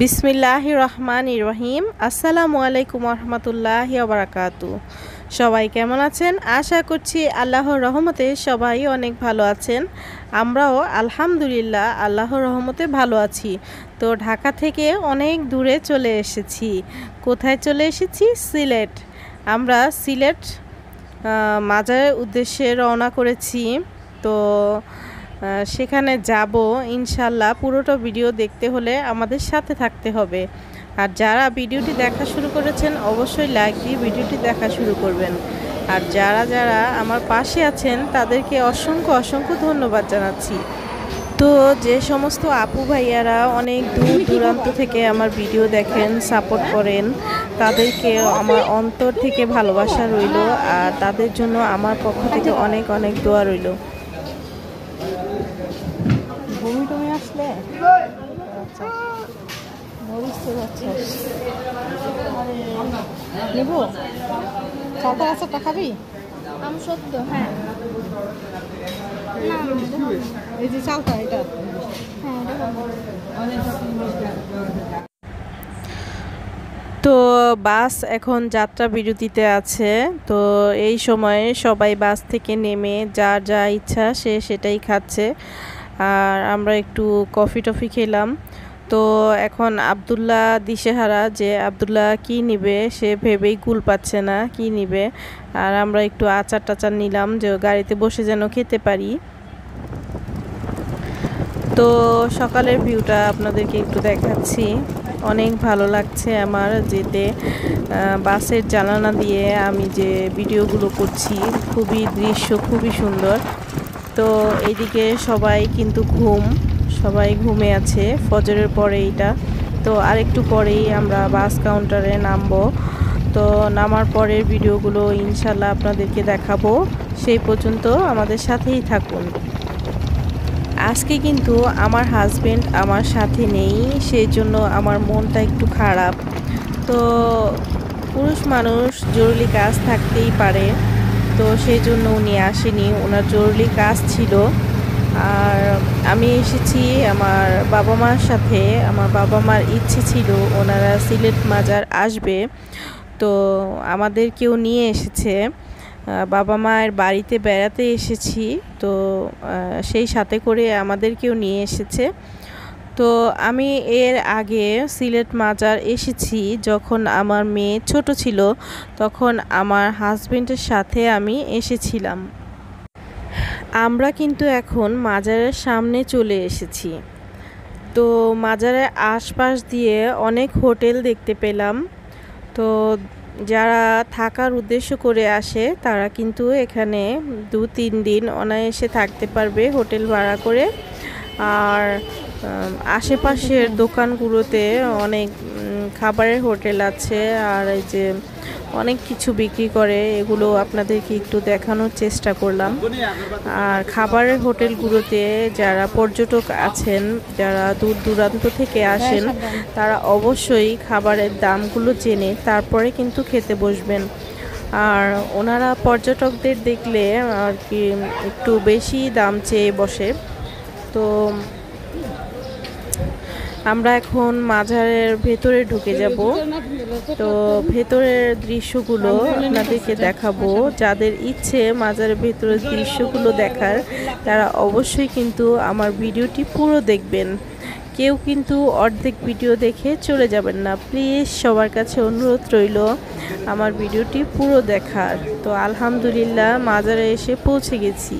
বিসমিল্লাহ রহমান রহিম। আসসালামু আলাইকুম রহমতুল্লাহ বারাকাতু সবাই কেমন আছেন? আশা করছি আল্লাহর রহমতে সবাই অনেক ভালো আছেন। আমরাও আলহামদুলিল্লাহ আল্লাহর রহমতে ভালো আছি। তো ঢাকা থেকে অনেক দূরে চলে এসেছি। কোথায় চলে এসেছি? সিলেট। আমরা সিলেট মাজারের উদ্দেশ্যে রওনা করেছি। তো সেখানে যাব, ইনশাল্লাহ পুরোটা ভিডিও দেখতে হলে আমাদের সাথে থাকতে হবে। আর যারা ভিডিওটি দেখা শুরু করেছেন, অবশ্যই লাইক দিয়ে ভিডিওটি দেখা শুরু করবেন। আর যারা যারা আমার পাশে আছেন, তাদেরকে অসংখ্য অসংখ্য ধন্যবাদ জানাচ্ছি। তো যে সমস্ত আপু ভাইয়ারা অনেক দূর দূরান্ত থেকে আমার ভিডিও দেখেন সাপোর্ট করেন, তাদেরকে আমার অন্তর থেকে ভালোবাসা রইল, আর তাদের জন্য আমার পক্ষ থেকে অনেক অনেক দোয়া রইল। বমি টমি আসলে? আচ্ছা। মরিচ তো যাচ্ছে নেব খাবি? আম সত্য হ্যাঁ। এই যে চালটা এটা। হ্যাঁ তো বাস এখন যাত্রা বিরতিতে আছে। তো এই সময়ে সবাই বাস থেকে নেমে যার যা ইচ্ছা সে সেটাই খাচ্ছে। আর আমরা একটু কফি টফি খেলাম। তো এখন আবদুল্লাহ দিশেহারা যে, আবদুল্লাহ, কি নিবে? সে ভেবেই কুল পাচ্ছে না, কি নিবে? আর আমরা একটু আচার টাচার নিলাম যে, গাড়িতে বসে যেন খেতে পারি। তো সকালের ভিউটা আপনাদেরকে একটু দেখাচ্ছি। অনেক ভালো লাগছে আমার যেতে। বাসের জানালা দিয়ে আমি যে ভিডিওগুলো করছি, খুবই দৃশ্য, খুবই সুন্দর। তো এইদিকে সবাই কিন্তু ঘুম, সবাই ঘুমে আছে, ফজরের পরে এইটা। তো আরেকটু পরেই আমরা বাস কাউন্টারে নামবো। তো নামার পরের ভিডিওগুলো ইনশাল্লাহ আপনাদেরকে দেখাবো। সেই পর্যন্ত আমাদের সাথেই থাকুন। আজকে কিন্তু আমার হাজব্যান্ড আমার সাথে নেই, সেই জন্য আমার মনটা একটু খারাপ। তো পুরুষ মানুষ জরুরি কাজ থাকতেই পারে। তো সেই জন্য উনি আসেনি। ওনার জরুরি কাজ ছিল। আর আমি এসেছি আমার বাবা মার সাথে। আমার বাবা মার ইচ্ছে ছিল ওনারা সিলেট মাজার আসবে। তো আমাদেরকেও নিয়ে এসেছে। বাবা মায়ের বাড়িতে বেড়াতে এসেছি। তো সেই সাথে করে আমাদেরকেও নিয়ে এসেছে। তো আমি এর আগে সিলেট মাজার এসেছি যখন আমার মেয়ে ছোট ছিল, তখন আমার হাজবেন্ডের সাথে আমি এসেছিলাম। আমরা কিন্তু এখন মাজারের সামনে চলে এসেছি। তো মাজারের আশপাশ দিয়ে অনেক হোটেল দেখতে পেলাম। তো যারা থাকার উদ্দেশ্য করে আসে, তারা কিন্তু এখানে দু তিন দিন অনায়াসে থাকতে পারবে হোটেল ভাড়া করে। আর আশেপাশের দোকানগুলোতে অনেক খাবারের হোটেল আছে আর এই যে অনেক কিছু বিক্রি করে, এগুলো আপনাদেরকে একটু দেখানোর চেষ্টা করলাম। আর খাবারের হোটেলগুলোতে যারা পর্যটক আছেন, যারা দূর দূরান্ত থেকে আসেন, তারা অবশ্যই খাবারের দামগুলো জেনে তারপরে কিন্তু খেতে বসবেন। আর ওনারা পর্যটকদের দেখলে আর কি একটু বেশি দাম চেয়ে বসে। তো আমরা এখন মাজারের ভেতরে ঢুকে যাব। তো ভেতরের দৃশ্যগুলো আপনাদেরকে দেখাবো। যাদের ইচ্ছে মাজারের ভেতরের দৃশ্যগুলো দেখার, তারা অবশ্যই কিন্তু আমার ভিডিওটি পুরো দেখবেন। কেউ কিন্তু অর্ধেক ভিডিও দেখে চলে যাবেন না। প্লিজ সবার কাছে অনুরোধ রইল আমার ভিডিওটি পুরো দেখার। তো আলহামদুলিল্লাহ মাজারে এসে পৌঁছে গেছি।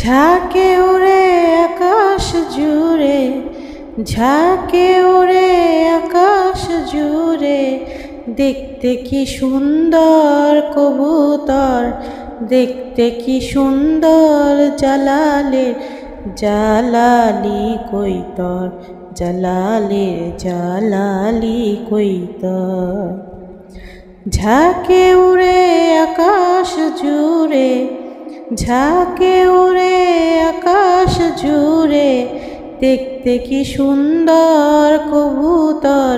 ঝাঁকে ওরে আকাশ জুড়ে, ঝাঁকে ওরে আকাশ জুড়ে, দেখতে কি সুন্দর কবুতর, দেখতে কি সুন্দর জালালের, জালালি কৈতর। জালালের জালালি কৈতর ঝাঁকে উড়ে আকাশ জুড়ে, ঝাঁকে উড়ে আকাশ জুড়ে, দেখতে কি সুন্দর কবুতর,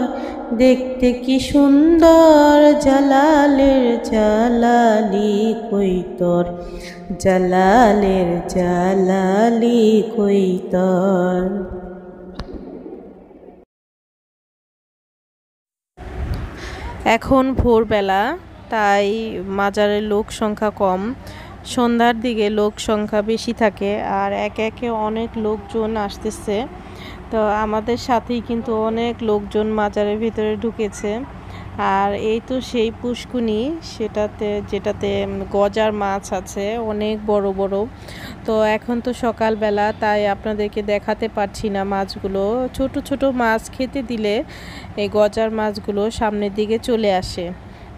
দেখতে কি সুন্দর জালালের জালালি কইতর জালালের জালালি কইতর এখন ভোরবেলা, তাই মাজারের লোক সংখ্যা কম। সন্ধ্যার দিকে লোক সংখ্যা বেশি থাকে, আর একে একে অনেক লোকজন আসতেছে। তো আমাদের সাথেই কিন্তু অনেক লোকজন মাজারের ভিতরে ঢুকেছে। আর এই তো সেই পুষ্কুনি, সেটাতে, যেটাতে গজার মাছ আছে, অনেক বড় বড়। তো এখন তো সকালবেলা, তাই আপনাদেরকে দেখাতে পারছি না মাছগুলো। ছোট ছোট মাছ খেতে দিলে এই গজার মাছগুলো সামনের দিকে চলে আসে।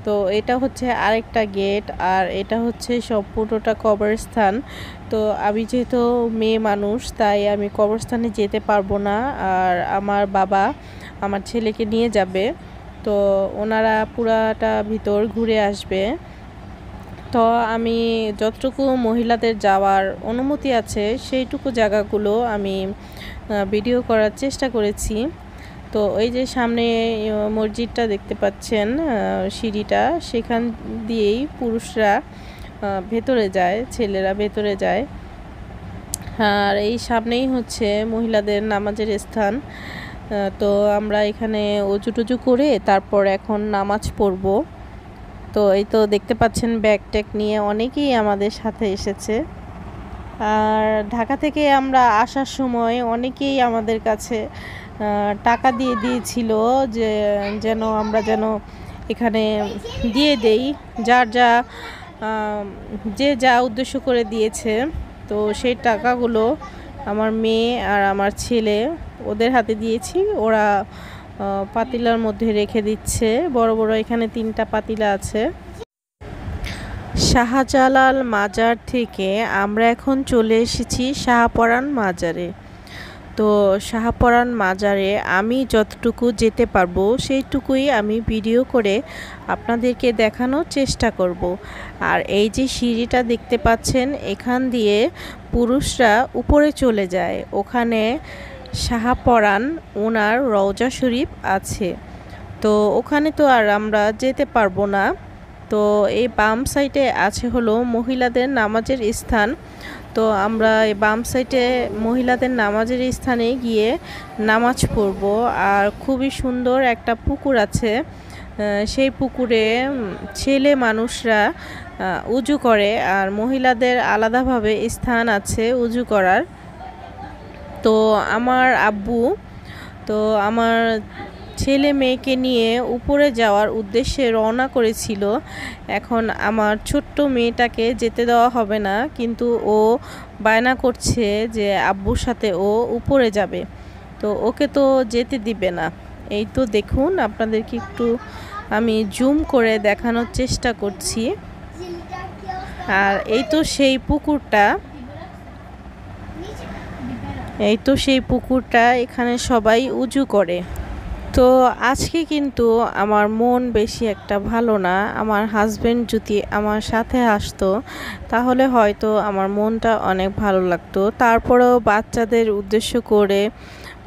তো এটা হচ্ছে আরেকটা গেট, আর এটা হচ্ছে সম্পূর্ণটা কবরস্থান। তো আমি যেহেতু মেয়ে মানুষ, তাই আমি কবরস্থানে যেতে পারব না। আর আমার বাবা আমার ছেলেকে নিয়ে যাবে। তো ওনারা পুরাটা ভিতর ঘুরে আসবে। তো আমি যতটুকু মহিলাদের যাওয়ার অনুমতি আছে, সেইটুকু জায়গাগুলো আমি ভিডিও করার চেষ্টা করেছি। তো এই যে সামনে মসজিদটা দেখতে পাচ্ছেন সিঁড়িটা, সেখান দিয়েই পুরুষরা ভেতরে যায়, ছেলেরা ভেতরে যায়। আর এই সামনেই হচ্ছে মহিলাদের নামাজের স্থান। তো আমরা এখানে অজু টুজু করে তারপর এখন নামাজ পড়ব। তো এই তো দেখতে পাচ্ছেন ব্যাগ ট্যাগ নিয়ে অনেকেই আমাদের সাথে এসেছে। আর ঢাকা থেকে আমরা আসার সময় অনেকেই আমাদের কাছে টাকা দিয়ে দিয়েছিল যে, যেন আমরা যেন এখানে দিয়ে দেই। যার যা যে যা উদ্দেশ্য করে দিয়েছে, তো সেই টাকাগুলো আমার মেয়ে আর আমার ছেলে, ওদের হাতে দিয়েছি। ওরা পাতিলার মধ্যে রেখে দিচ্ছে। বড় বড় এখানে তিনটা পাতিলা আছে। শাহজালাল মাজার থেকে আমরা এখন চলে এসেছি শাহপরান মাজারে। তো শাহপরান মাজারে আমি যতটুকু যেতে পারব সেইটুকুই আমি ভিডিও করে আপনাদেরকে দেখানোর চেষ্টা করব। আর এই যে সিঁড়িটা দেখতে পাচ্ছেন, এখান দিয়ে পুরুষরা উপরে চলে যায়। ওখানে শাহপরান ওনার রওজা শরীফ আছে। তো ওখানে তো আর আমরা যেতে পারব না। তো এই বাম সাইডে আছে হলো মহিলাদের নামাজের স্থান। তো আমরা বাম সাইডে মহিলাদের নামাজের স্থানে গিয়ে নামাজ পড়ব। আর খুবই সুন্দর একটা পুকুর আছে। সেই পুকুরে ছেলে মানুষরা উজু করে আর মহিলাদের আলাদাভাবে স্থান আছে উজু করার। তো আমার আব্বু, তো আমার ছেলে মেয়েকে নিয়ে উপরে যাওয়ার উদ্দেশ্যে রওনা করেছিল। এখন আমার ছোট্ট মেয়েটাকে যেতে দেওয়া হবে না, কিন্তু ও বায়না করছে যে আব্বুর সাথে ও উপরে যাবে। তো ওকে তো যেতে দিবে না। এই তো দেখুন, আপনাদেরকে একটু আমি জুম করে দেখানোর চেষ্টা করছি। আর এই তো সেই পুকুরটা। এই তো সেই পুকুরটা, এখানে সবাই উজু করে। তো আজকে কিন্তু আমার মন বেশি একটা ভালো না, আমার হাজব্যান্ড যদি আমার সাথে আসতো, তাহলে হয়তো আমার মনটা অনেক ভালো লাগতো। তারপরেও বাচ্চাদের উদ্দেশ্য করে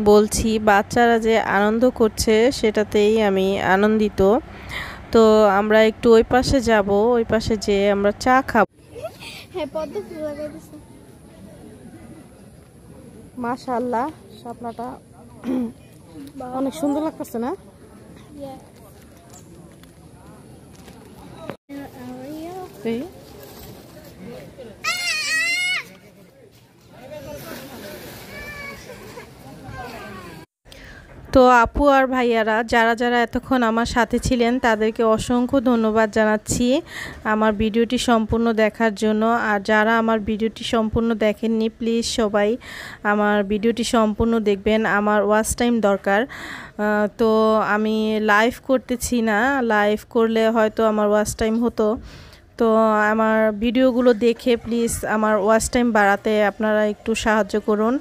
বলছি, বাচ্চারা যে আনন্দ করছে সেটাতেই আমি আনন্দিত। তো আমরা একটু ওই পাশে যাব, ওই পাশে যেয়ে আমরা চা খাব। হ্যাঁ পদ্ম ফুল অনেক সুন্দর লাগতেছে না Yeah. তো আপু আর ভাইয়ারা, যারা যারা এতক্ষণ আমার সাথে ছিলেন, তাদেরকে অসংখ্য ধন্যবাদ জানাচ্ছি আমার ভিডিওটি সম্পূর্ণ দেখার জন্য। আর যারা আমার ভিডিওটি সম্পূর্ণ দেখেননি প্লিজ সবাই আমার ভিডিওটি সম্পূর্ণ দেখবেন। আমার ওয়াচ টাইম দরকার। তো আমি লাইভ করতেছি না। লাইভ করলে হয়তো আমার ওয়াচ টাইম হতো। তো আমার ভিডিওগুলো দেখে প্লিজ আমার ওয়াচ টাইম বাড়াতে আপনারা একটু সাহায্য করুন।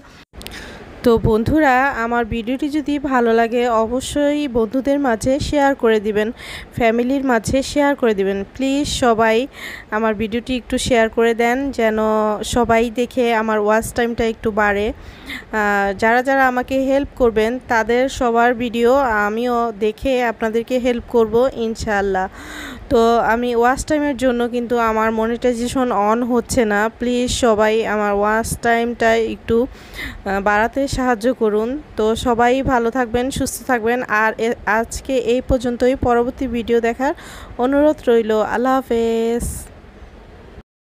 তো বন্ধুরা, আমার ভিডিওটি যদি ভালো লাগে, অবশ্যই বন্ধুদের মাঝে শেয়ার করে দিবেন ফ্যামিলির মাঝে শেয়ার করে দিবেন। প্লিজ সবাই আমার ভিডিওটি একটু শেয়ার করে দেন, যেন সবাই দেখে আমার ওয়াচ টাইমটা একটু বাড়ে। যারা যারা আমাকে হেল্প করবেন, তাদের সবার ভিডিও আমিও দেখে আপনাদেরকে হেল্প করব, ইনশাআল্লাহ। তো আমি ওয়াচ টাইমের জন্য কিন্তু আমার মনিটাইজেশন অন হচ্ছে না। প্লিজ সবাই আমার ওয়াচ টাইমটা একটু বাড়াতে সাহায্য করুন। তো সবাই ভালো থাকবেন, সুস্থ থাকবেন। আর আজকে এই পর্যন্তই। পরবর্তী ভিডিও দেখার অনুরোধ রইল। আল্লাহ হাফেজ।